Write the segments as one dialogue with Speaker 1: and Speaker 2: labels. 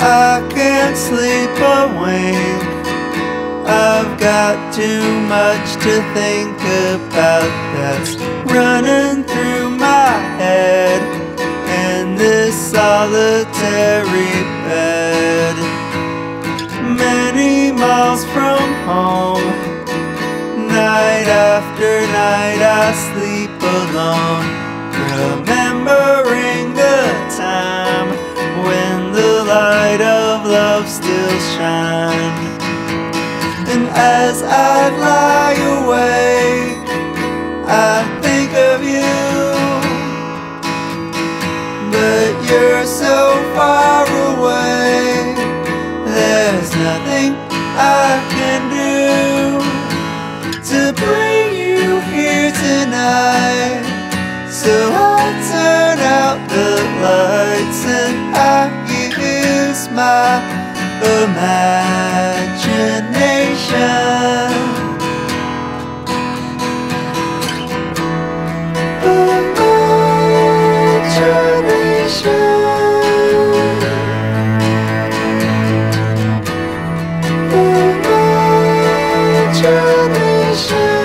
Speaker 1: I can't sleep a wink. I've got too much to think about that's running through my head in this solitary bed. Many miles from home, night after night I sleep alone, remembering the time light of love still shined. And as I lie awake, I think of you. But you're so far away, there's nothing I can do to bring you here tonight. So I imagination. Imagination.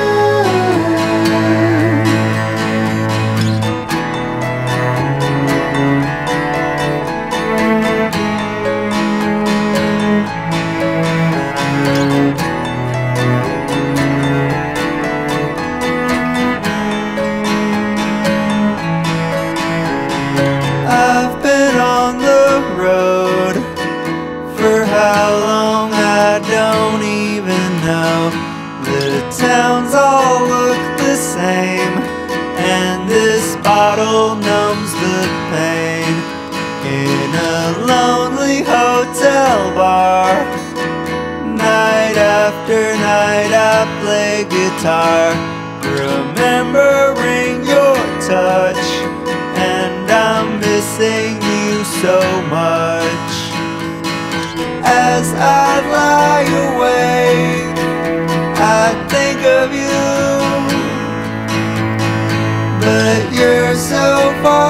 Speaker 1: bar. Night after night I play guitar Remembering your touch And I'm missing you so much. As I lie awake I think of you But you're so far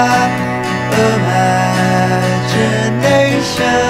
Speaker 1: my imagination